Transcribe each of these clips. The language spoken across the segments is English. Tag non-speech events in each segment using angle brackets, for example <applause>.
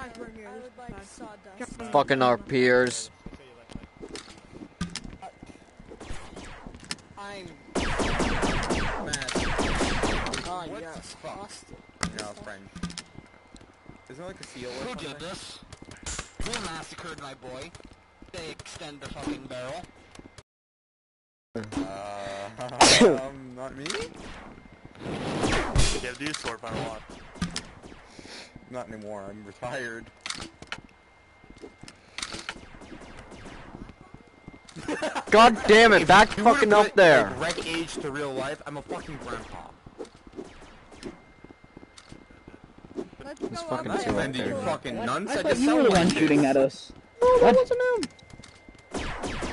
like Back. sawdust. Fucking our peers. I'm mad. Oh, What yeah. the fuck? Austin. No, friend. Isn't there like a seal or Who did this? Who massacred my boy? They extend the fucking barrel. Uh, <laughs> um, not me? Yeah, do sword power a lot. Not anymore. I'm retired. God damn it, back You fucking up there. Like, rec age to real life. I'm a fucking grandpa. Let's It's go fucking up too there. you fucking nuns. I I thought just you were the one shooting at us. No, that wasn't him.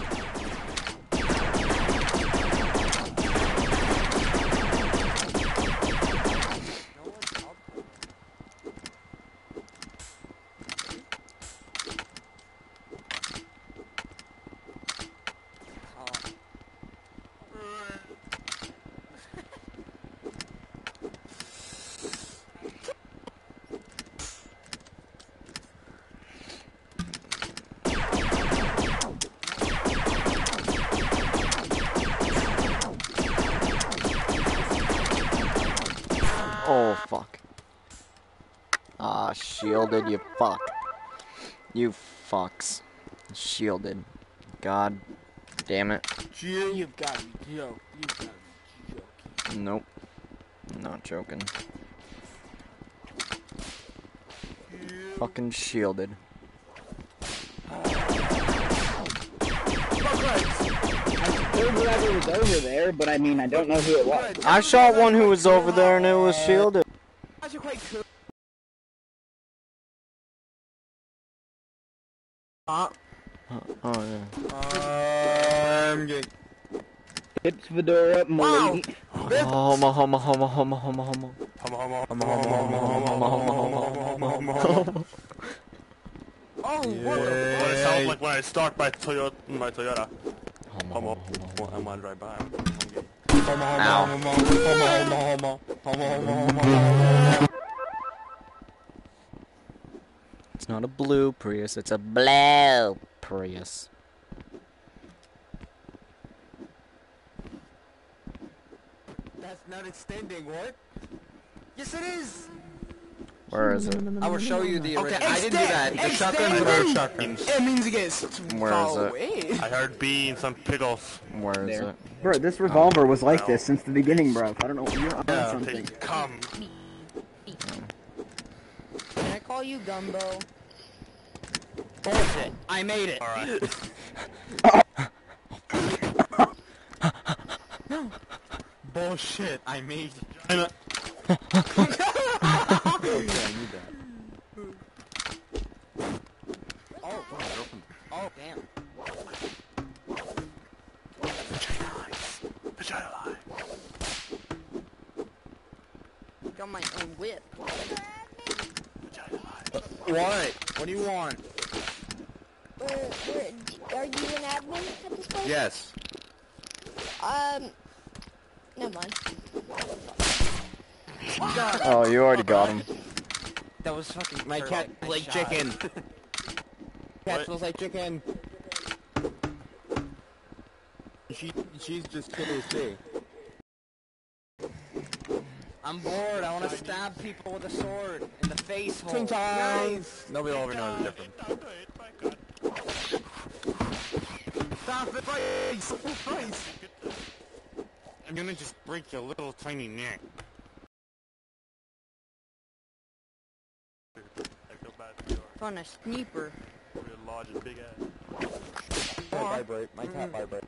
Shielded, you fuck. You fucks. Shielded. God damn it. You've got to be joking. You've got to be joking. Nope. Not joking. Fucking shielded. I heard whoever was over there, but I mean, I don't know who it was. I shot one who was over there and it was shielded. Actually quite cool. Oh, yeah. I'm getting. Hips, fedora, Malay. Homo, homo, homo, homo, homo, homo. Homo, homo, Homo, homo, homo, homo, homo, homo, homo. Oh, what What it sounds like when I start my Toyota, my Toyota. Homo, homo, I'm gonna drive by. I'm gay. Homo, Ow. homo, homo, homo, homo, homo, homo, homo, homo. It's not a blue Prius, it's a blue Prius. That's not extending, what? Yes, it is. Where is it? I will show you the original. Okay, original. I didn't do that. The extend, shotguns extend. are shotguns. It means it gets Where far it? away. I heard beans and pickles. Where is There. it? Bro, this revolver was like this since the beginning, bro. I don't know. You're on Yeah, something. Come. Can I call you Gumbo? Bullshit. I made it. Alright. No. <laughs> Bullshit. I made it. China. Oh, oh, damn. Vagina lie. Got my own whip. What? What do you want? Where, where, are you an admin at this place? Yes. Um, never mind. Oh, you already got him. That was fucking. My cat I like chicken. <laughs> Cat What? smells like chicken. She she's just killer too. I'm bored. I want to stab people with a sword in the face hole. Nice. Nobody will ever know the difference. Don't do it, my god. Stop it, face! Face! I'm gonna just break your little tiny neck. I feel bad for your, Found a sniper. for your large and big ass. I vibrate. My cat vibrate.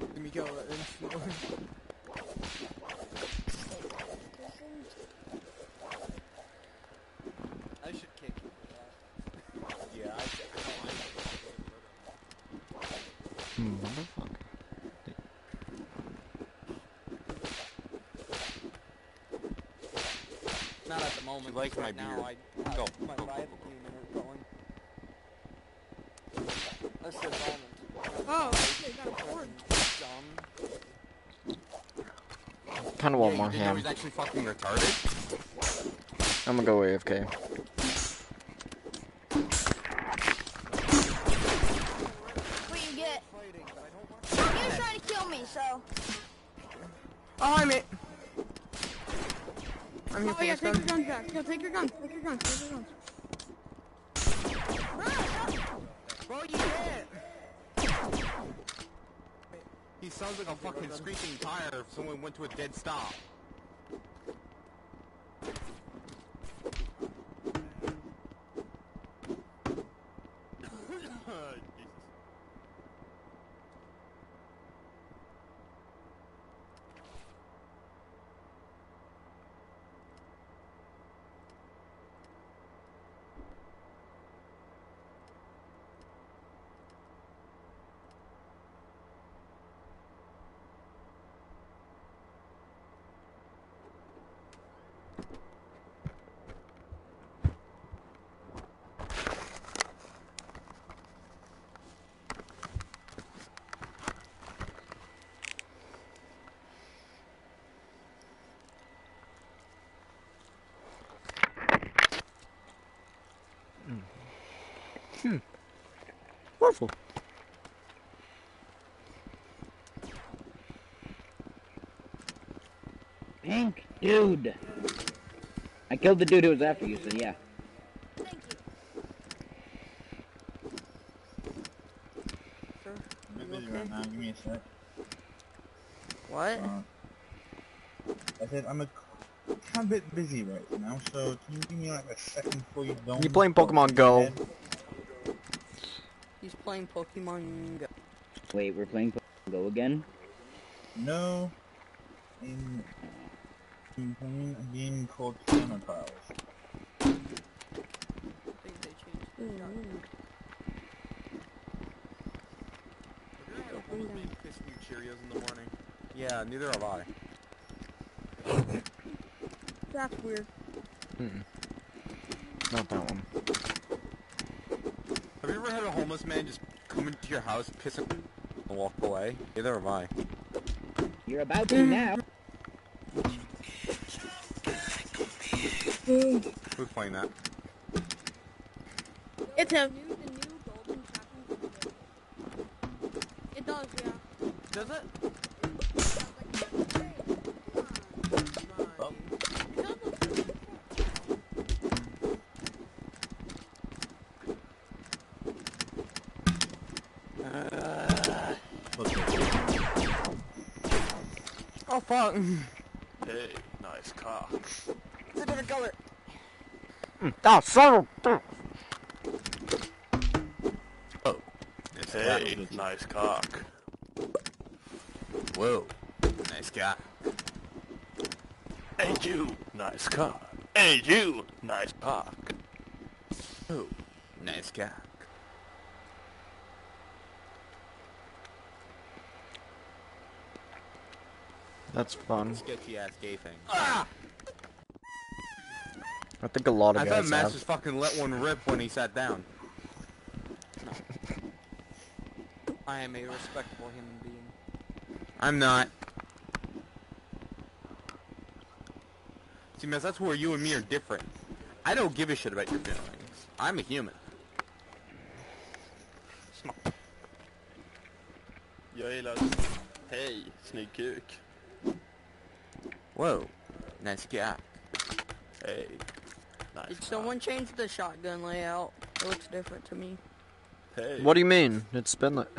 Let me go. Let me I should kick you for that. Yeah, I, motherfucker. Not at the moment. She likes but my right now. beard. I have Go, my go, go, rival go, go. unit going. That's the diamond. Oh, okay, got a board. Dumb. Kinda want yeah, more you didn't know ham. he's actually fucking retarded? I'm gonna go AFK. so. Oh, I made. I'm here Oh for yeah, this take gun. your guns back. Yo, take your guns. Take your guns. Take your guns. Bro, you hit! He sounds like a fucking screeching tire if someone went to a dead stop. Wonderful. Pink dude. I killed the dude who was after you, so yeah. Thank you. Sir, busy okay? right now. Give me a sec. What? Uh, I said I'm a kind of bit busy right now, so can you give me like a second before you don't? You playing Pokemon Go? He's playing Pokemon Go. Wait, we're playing Pokemon Go again? No. In, I'm playing a game called Piano Tiles. I think they changed the shotgun. Have you ever had a homeless man piss new Cheerios in the morning? Yeah, neither have I. That's weird. Not that one. Have ever had a homeless man just come into your house, piss and walk away? Neither have I. You're about to now. Who's playing that? It's him. New, the new golden shotgun. It does, yeah. Does it? It fuck! <laughs> Hey, nice cock. It's a different color. Oh, son of Oh. Hey, nice cock. Whoa, nice guy. Hey, you, nice cock. Hey, you, nice cock. Oh, nice guy. That's fun. Sketchy ass gay thing. Ah! I think a lot of guys... I thought guys Matt just fucking let one rip when he sat down. <laughs> I am a respectable human being. I'm not. See, Matt, that's where you and me are different. I don't give a shit about your feelings. I'm a human. Jag gillar... Hej, snygg kuk. Whoa, nice guy. Hey, nice Did cock. someone change the shotgun layout? It looks different to me. Hey. What do you mean? It's been like... <laughs>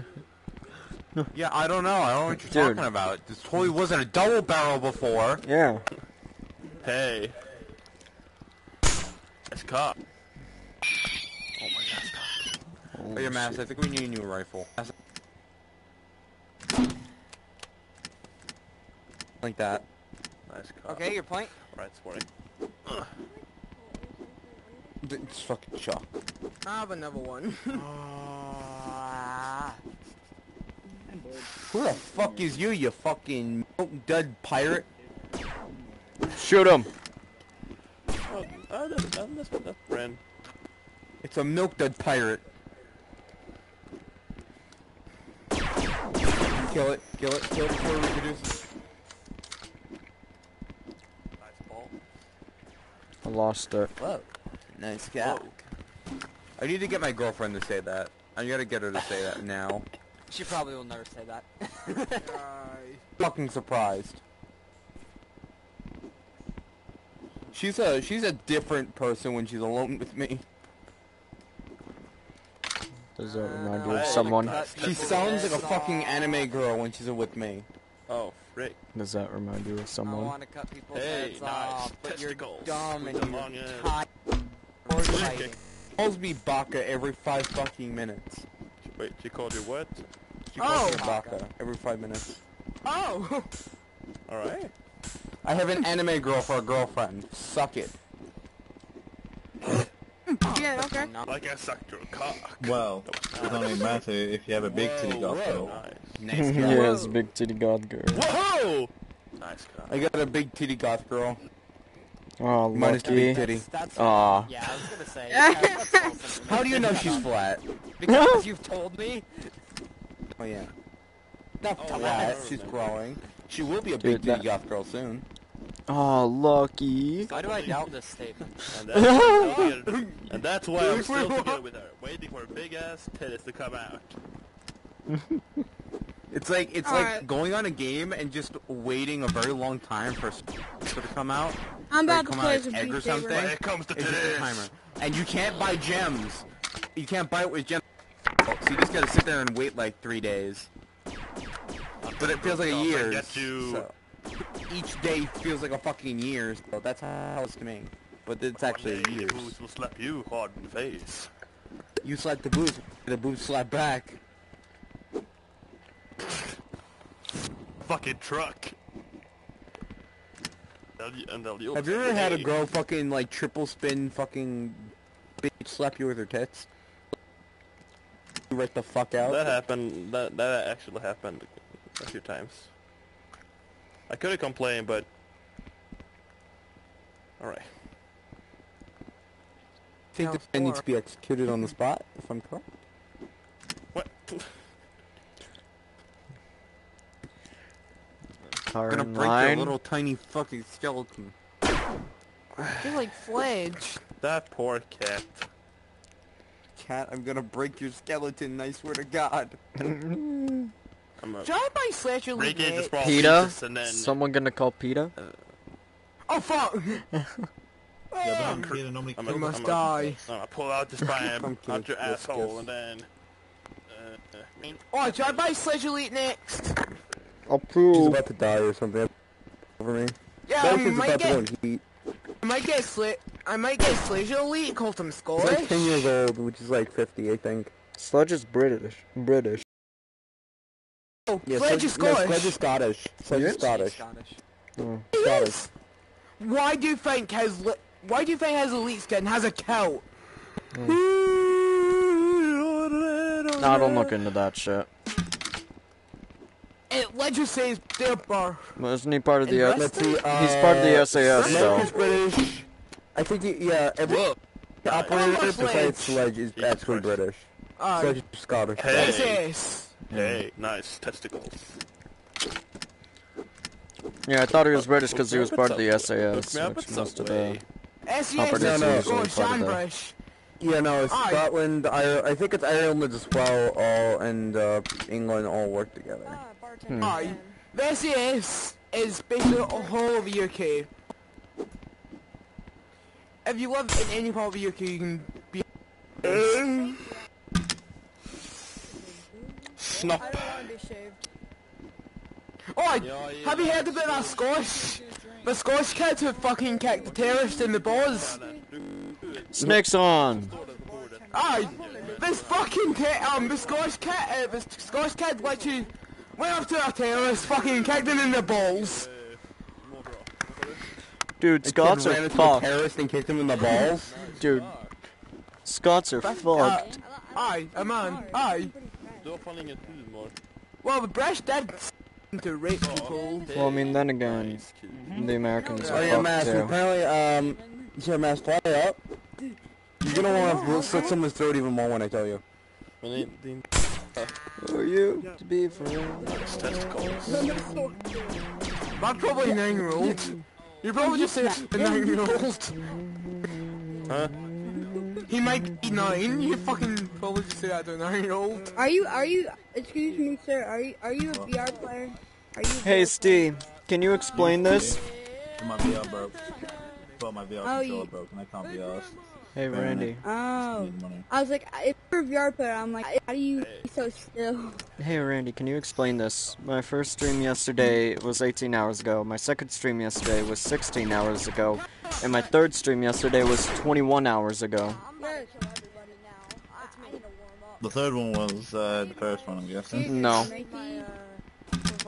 Yeah, I don't know. I don't know what you're Dude. talking about. This totally wasn't a double barrel before. Yeah. Hey. Nice cop. Oh my god. Oh, your Matt, I think we need a new rifle. Like that. Nice cock. Okay, your point? Right, sporting. It's fucking shock. I have another one. <laughs> Ah. Who the fuck is you, you fucking dud pirate? Shoot him. Oh, that's, that's, that's, that's Bren. It's a milk dud pirate. Kill it, kill it, kill it before it reproduces. Nice ball. I lost it. Whoa. Nice guy. I need to get my girlfriend to say that. I gotta get her to say that now. She probably will never say that. <laughs> Fucking surprised. She's a she's a different person when she's alone with me. Does that remind uh, you of someone? She sounds like a fucking anime girl when she's with me. Oh, frick. Does that remind you of I someone? want to cut people's Hey, heads nice. off, but you're Testicles dumb with and you're long end. tired. Or fighting. Calls me Baka every five fucking minutes. Wait, she called you what? She calls Oh. me Baka every five minutes. Oh! Alright. I have an anime girl for a girlfriend. Suck it. Yeah, okay. Like I sucked your cock. Well, it doesn't only matter if you have a big titty Whoa, goth girl. Nice. <laughs> Nice girl. yes, big titty god girl. Whoa! Nice cock. I got a big titty goth girl. Oh, Minus the big lucky. titty. That's, Aw. yeah, I was gonna say. <laughs> How do you know she's flat? Because <laughs> you've told me. Oh yeah. Oh, not Oh, flat. wow. She's growing. She will be a Dude, big titty that- goth girl soon. Oh, lucky. Why do I doubt this statement? <laughs> And that's, and that's why I'm <laughs> still together with her, waiting for big ass titties to come out. <laughs> It's like it's like Alright. going on a game and just waiting a very long time for a to come out. I'm Like, about to come play out some as egg or Beat Saber. something. Comes the It's just a timer, and you can't buy gems. You can't buy it with gems. So you just gotta sit there and wait like three days. But it feels like a I'll year. So each day feels like a fucking year. So that's how it's to me. But it's actually One day years. the boots will slap you hard in the face. You slap the boots, the boots slap back. Fucking truck. And Have you ever had a girl fucking like triple spin fucking bitch slap you with her tits? Right the fuck out. That happened. That that actually happened a few times. I could have complained, but all right. I think that needs to be executed on the spot, if I'm correct. What? Car I'm gonna break line. your little tiny fucking skeleton. You're like Fledge. That poor cat. Cat, I'm gonna break your skeleton, I swear to God. <laughs> I'm a Should I buy Sledge Elite break into Eight? PETA? and then Someone gonna call PETA? Oh fuck! <laughs> Yeah, but I'm here normally I'm a, You must I'm die. A, I'm gonna pull out this <laughs> spine I'm kidding. out your asshole and then. Uh, uh, Oh, should I buy Sledge Elite next? I'll She's Approve. about to die or something. Over me. Yeah, I might about to go get, in heat. I might get Sledge, I might get Sledge Elite, called him He's like 10 years old, which is like 50, I think. Sledge is British. British. Oh, Yeah, Sledge is no, Scottish. Sledge is Scottish. Sledge is Yes? Scottish. Scottish. Oh. Scottish. Why do you think his li- Why do you think his elite skin has a kilt? No, I don't look into that shit. It literally says their birth. Well, isn't he part of the... And Uh, Let's uh, he's part of the SAS, though. America's British. I think, he, yeah, every operator Oh, besides Sledge. Sledge is Jesus actually British. Alright. Sledge is Scottish. Hey. SS. Hey, nice testicles. Yeah, I thought he was British because he was part of the SAS, Some- hook me which most of the... SS No, is no. Scottish Part of and. Yeah, no, it's Aye. Scotland, I, I think it's Ireland as well, all, and uh, England all work together. Ah, bartender. Aye. The SAS is basically all over the UK. If you live in any part of the UK, you can be. Snuff. I don't want to be shaved. Oh, have you heard about that Scottish? The Scottish kids who fucking kicked the terrorist in the balls? Snakes on! Aye, this fucking te- um, the Scottish kid, uh, the Scottish kid literally went up to a terrorist, fucking kicked him in the balls. Dude, The Scots kid ran are into a fucked. terrorist and kicked him in the balls. Dude, Scots are fucked. aye, a man, aye. Well, the British did to rape people. Well, I mean, then again, the Americans Oh are yeah, fucked Mass, too. apparently, um, yeah, Mass, fly up. You're gonna wanna slit someone's throat even more when I tell you. Who are you to be for That's probably nine year old. You're probably just said a nine year old. Huh? He might be nine. You fucking probably just say that to a nine-year-old. Are you, are you, excuse me, sir, are you, are you a VR player? Are you a Hey, Steve, can you explain this? My VR broke. Well, my VR Oh, controller you- broke and I can't VR. Hey, Randy. Oh. I was like, if you're a VR player, I'm like, how do you be so still? Hey, Randy, can you explain this? My first stream yesterday was 18 hours ago. My second stream yesterday was 16 hours ago. And my third stream yesterday was 21 hours ago. I'm about to kill everybody now. I, I need to warm up. The third one was uh, the first one, I'm guessing. No.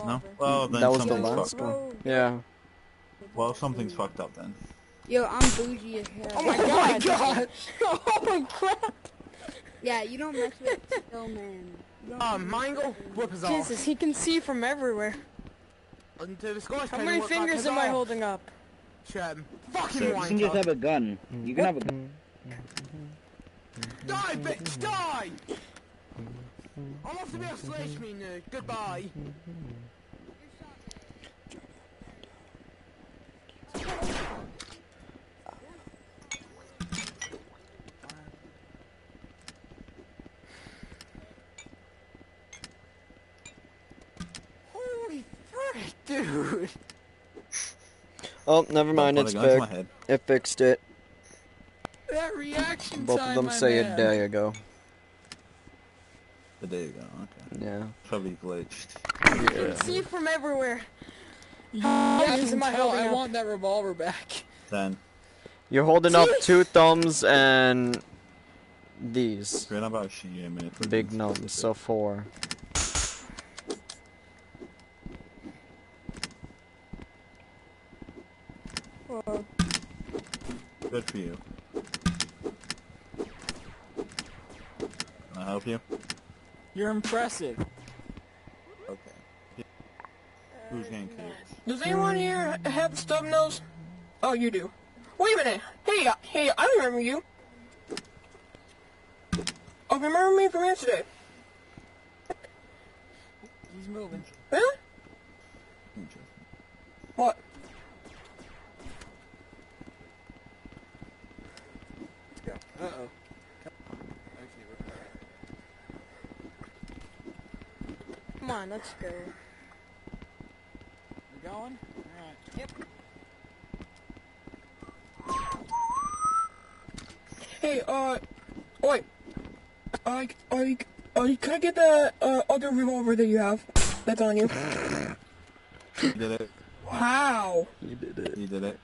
No? Well, then That was the something's last fucked one. up. Yeah. Well, something's fucked up then. Yo, I'm bougie as hell. Oh my <laughs> god! <laughs> oh my crap! Yeah, you don't mess with still, man. You don't Um, Mango, whip off. Jesus, he can see from everywhere. Until the Scottish How Kid many whip back fingers am I off. holding up? Shit. Fucking So you can just have a gun. You can have a gun. Die, bitch, die! I'm off to be a slash me now. Goodbye. Dude. <laughs> Oh, never mind. It's fixed. It fixed it. That reaction Both time, of them say man. a day ago. A day ago. Okay. Yeah. Probably glitched. You can see from everywhere. Yeah, this my hell. I up. want that revolver back. Then. You're holding up <laughs> two thumbs and these. Big numbs, so four. Whoa. Good for you. Can I help you? You're impressive. Okay. Who's getting kicked? Does anyone here have stub nose? Oh, you do. Wait a minute. Hey, uh, hey, I remember you. Oh, remember me from yesterday? He's moving. Huh? What? Uh oh. Come on, let's go. We're going? Alright. Yep. Hey, uh, wait. I, I, I, can I get the uh, other revolver that you have? That's on you. <laughs> You did it. Wow. You did it. You did it.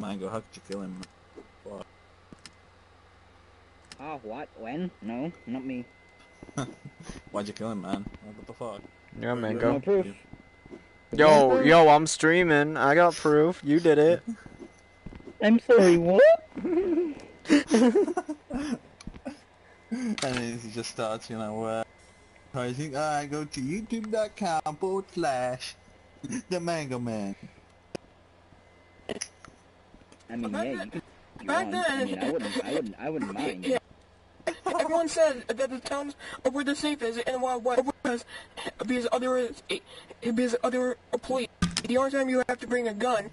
Mango, how could you kill him? What? Ah, what? When? No, not me. <laughs> Why'd you kill him, man? What the fuck? Yeah, No Mango. proof. Yo, yo, I'm streaming. I got proof. You did it. <laughs> I'm sorry, what? <laughs> and then he just starts, you know, uh, pricing. I go to youtube.com forward slash the Mango Man. I mean, yeah, you can. You Back want. I then- mean, I wouldn't. I wouldn't. I wouldn't <laughs> mind. Yeah. Everyone said that the towns are where the safe is in the Wild West because because other because other police. The only time you have to bring a gun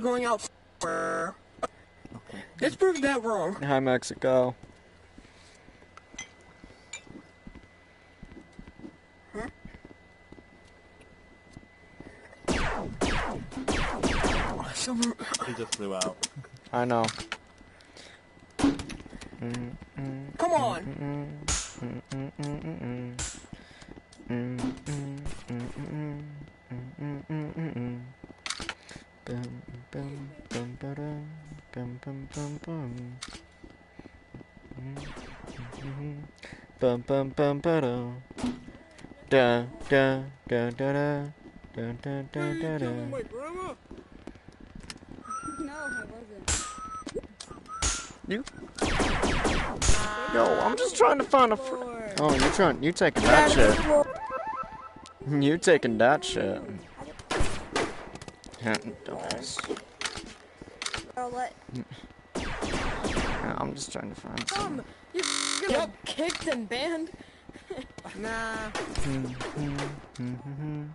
going out somewhere. This proves that wrong. Hi, Mexico. He just flew out. I know. come on. Bum bum bum ba da da da da da da da da da da da. No, I wasn't. You? Yo, I'm just trying to find a. Fr- oh, you're trying. You're taking that shit? <laughs> You're taking that shit? Yeah, Dumbass. I'll let Yeah, I'm just trying to find some. You get kicked and banned. <laughs> Nah. <laughs>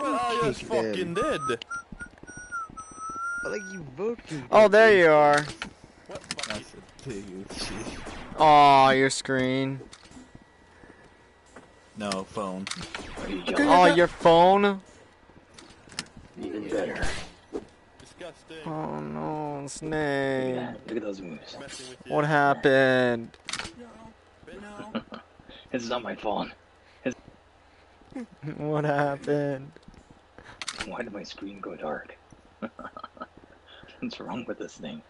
Well, I just Kick them. fucking did. I like you voting. Oh, there you are. That's a pig shit. Aw, your screen. No, phone. Oh, your phone? Even better. Disgusting. Oh no, Snake. Look at those moves. What happened? <laughs> This is not my phone. <laughs> What happened? Why did my screen go dark? <laughs> What's wrong with this thing?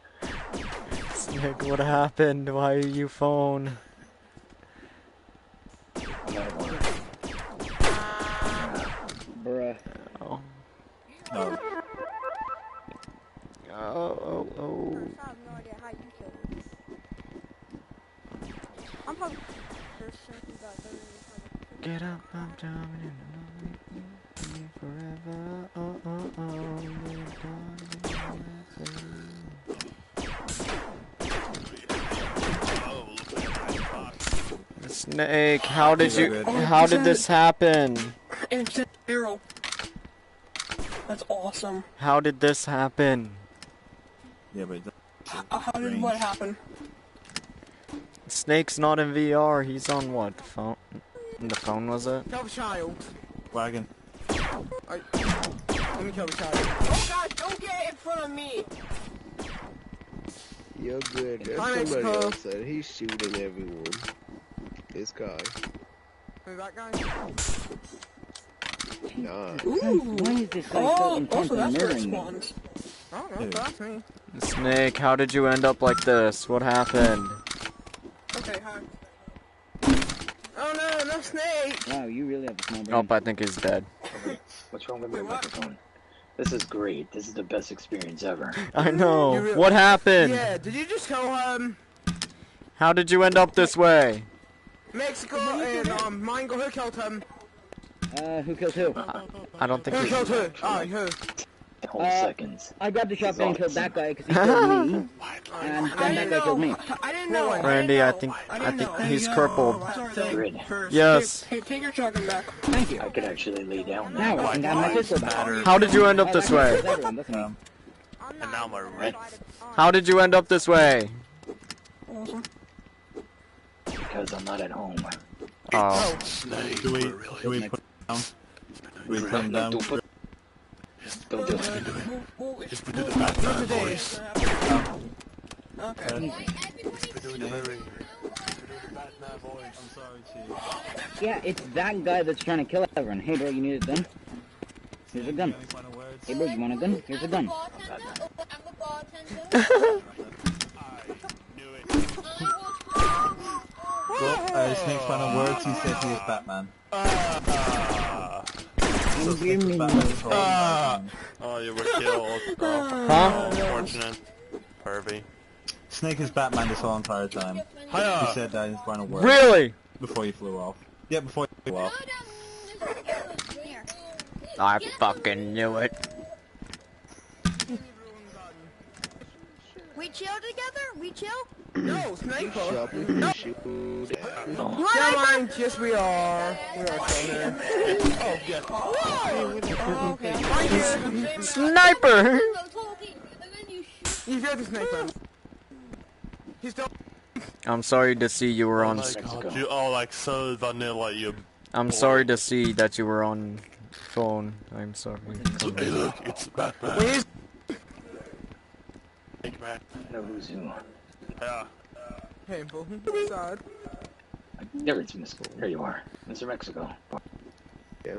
Snake, what happened? Why are you phone? Bruh. Oh. No. Oh, oh, oh. I have no idea how you killed him. I'm probably first since we got thirty minutes. Get up, I'm jumping in the night, forever. Oh, oh, oh. Snake, how did you? How did this happen? Instant arrow. That's awesome. How did this happen? Yeah, but Uh, how did what happen? Snake's not in VR. He's on what phone? The phone was it? Kill the child. wagon. I, let me kill the child. Oh god, don't get in front of me! You're good. There's somebody Mexico. outside. He's shooting everyone. This guy. Who, that guy? Nah. Why is this guy so Oh, intent also that's where it murdering me? spawns. I don't know, Who? that's me. Snake, how did you end up like this? What happened? Okay, hi. Oh no, no snake! Wow, you really have a small brain. Nope, I think he's dead. What's wrong with my microphone? This is great. This is the best experience ever. I know. You re- What happened? Yeah, did you just kill um How did you end up this way? Mexico and um Mango? Who killed him? Uh, who killed who? I don't think Who he. killed who? Oh, who? Whole Uh, seconds. I grabbed the shotgun and killed that guy because he <laughs> killed me, and then that guy killed me. I didn't know. I Randy, didn't I think I I think know. he's crippled. Sorry, Yes. Hey, hey, take your shotgun back. Thank you. I could actually lay down Now now. I can have my pistol back. How did you end up Oh, this way? kills everyone, doesn't he? Um, And now my red. How did you end up this way? Awesome. Because I'm not at home. Oh. oh. do we, do we put him down? Do we put him down? Don't put. Don't do it. Move, move. Just do the Batman voice. Okay. I'm sorry, Chief. Yeah, it's that guy that's trying to kill everyone. Hey, bro, you need a gun? Here's a gun. Any final words? Hey, bro, you want a gun? Here's a gun. <laughs> <laughs> <laughs> Well, uh, his next final words, he said he is Batman. Ah. Can you me? Batman is Ah. Oh, you were killed. <laughs> Oh, Huh? unfortunate. Pervy. Snake is Batman this whole entire time. Hiya. He said that in his final words. Really? Before he flew off. Yeah, before he flew off. I fucking knew it. We chill together? We chill? No, snake. Shop, we can shoot. Never mind, yes we are. We are children. Oh, yeah. Oh, okay. Thank you. Sniper! You hear the sniper. He's still. I'm sorry to see you were oh on. Oh my god, you all like so vanilla, you. I'm sorry to see that you were on phone. I'm sorry. Hey, look, it's Batman. Where's Big man. No, who's who? Yeah. painful? Sad. There it's Miss. There you are, Mr. Mexico. Yeah.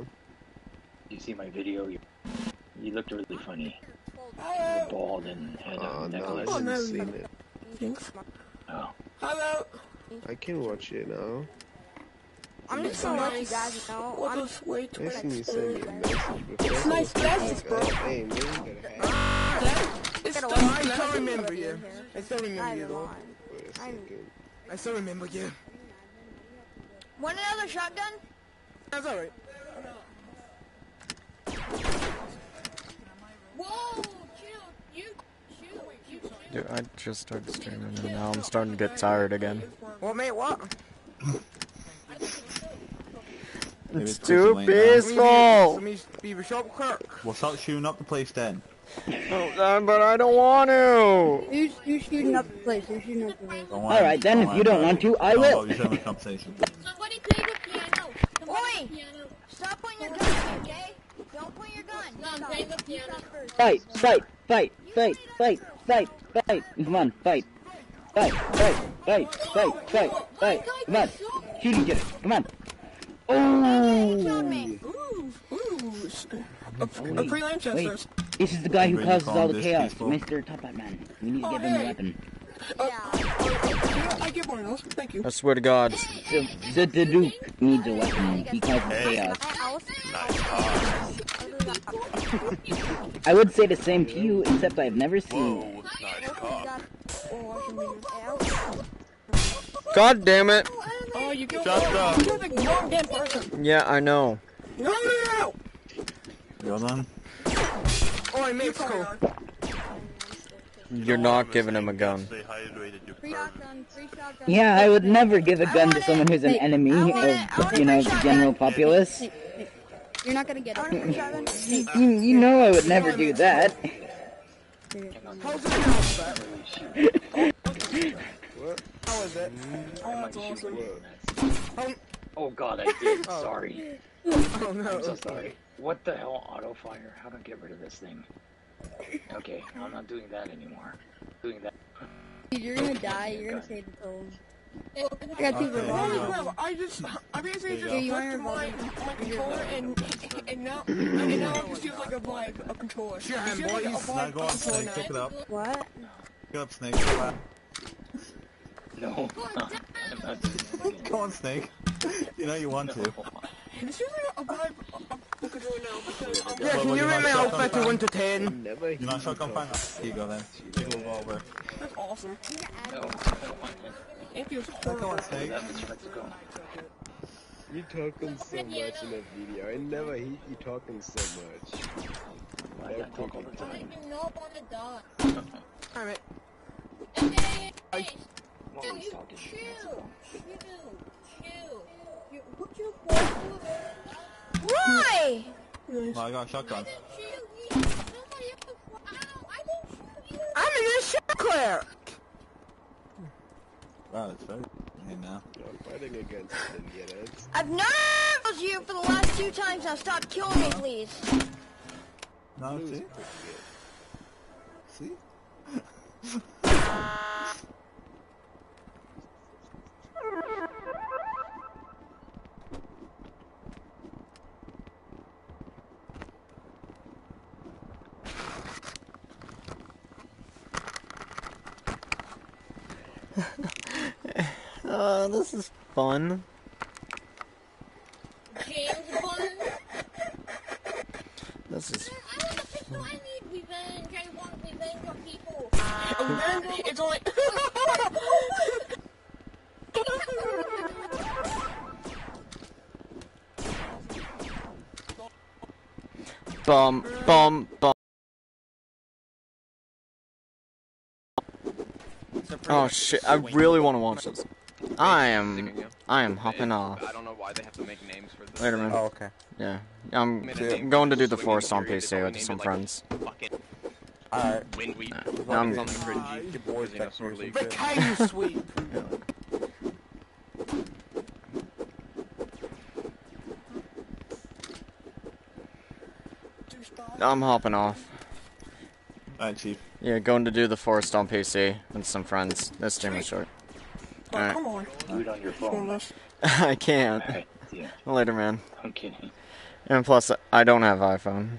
You see my video? You, you looked really funny. You're uh, bald and had a Oh, no, necklace. I haven't seen it. Thanks. Oh. Hello. I can watch it now. I'm just gonna let you guys know. What I'm does wait to Next you send me a message before. It's nice glasses, bro. Hey, man, you gotta have ah, It's gonna the I still remember you. I still remember you though. mind. Wait a I'm- second. I still remember you. Want another shotgun? That's alright. Whoa, chill. You chill. You chill. Dude, I just started streaming and now I'm starting to get tired again. What, mate? What? Maybe It's it's too pushing lane now. peaceful! Somebody's beaver shop clerk. We'll start shooting up the place then. Oh, but I don't want to! Who's, who's shooting up the place? Who's shooting up the place? Don't Alright then, if you don't want to, I will. Oh, you're having a conversation. Somebody play the piano. Oi! Stop pointing your gun, okay? Don't point your gun. No, I'm playing the piano. Fight, fight, fight, fight, fight, fight, fight. Come on, fight. Fight, fight, fight, fight, fight, fight. Come on. Shoot each other. Come on. Oh! Ooh, ooh, s- a, a free Wait, Lanchesters. This is the guy who causes all the chaos, peaceful. Mr. Top Hat Man. We need to Oh, give him a weapon. Uh, yeah, I get one of those. Thank you. I swear to God. The, the, the Duke needs a weapon. He causes chaos. I would say the same to you, except I've never seen it. God damn it! Oh, you killed Shut oh, up. you killed the wrong damn person. Yeah, I know. No, no, no, You're done? Oh, Oi, Mexico. You're not giving him a gun. Stay hydrated, you Free pervert. shotgun, free shotgun. Yeah, I would never give a gun to someone who's an enemy I want it, I of, you know, the general populace. Hey, hey, You're not gonna get it. Free shotgun? Hey, You, you know I would never do that. How's it now, What? How is it? Oh, that's awesome. Oh god, I did. Oh. Sorry. Oh no. I'm so sorry. What the hell, auto fire? How do I get rid of this thing? Okay, I'm not doing that anymore. Doing that. Dude, you're gonna die. You're gonna save the soul. I got two Okay. revolvers. I just, I basically just Yeah, you flipped my, my controller and, and now, and now it just feels like a vibe, a controller. Sure, It feels like a. Now go a on, controller Snake. Pick it up. What? Go up, Snake. Go. No. <laughs> I'm not doing it. Go on, Snake. <laughs> You know you want to. This feels like a vibe, Yeah, can you rate my outfit to 1 to 10? Never You're not shotgun fire? Here you go then. Take a revolver. That's awesome. No, I don't want it. It feels horrible. on, Snake. That was let's go. You talking so much in that video. I never hear you talking so much. I gotta talk all the time. do not want to die. Alright. What were you talking? Why? Oh, I got a shotgun. I'm in a shop clerk! Wow, that's very here now. You're fighting against idiots. I've nerved you for the last two times. Now stop killing me, please. No, see? See? <laughs> Ah. This is fun. James Bond. This is. I want a pistol. I need revenge. I want revenge on people. Um, revenge, it's only. <laughs> Bum, bum, bum. Oh shit, I really want to watch this. I am. I am hopping off. I don't know why they have to make names for this. Later, man. Oh, okay. Yeah. I'm going to do the forest on PC with some friends. Alright. Windweed. I'm- Something cringy. Your boys Because, you back Super here. League. The Kaiju sweep! I'm hopping off. Alright, Chief. Yeah, going to do the forest on PC with some friends. This stream is short. Oh, Alright. come on. Do it on your phone. <laughs> I can't. Alright, yeah. Later, man. I'm kidding. And plus, I don't have iPhone.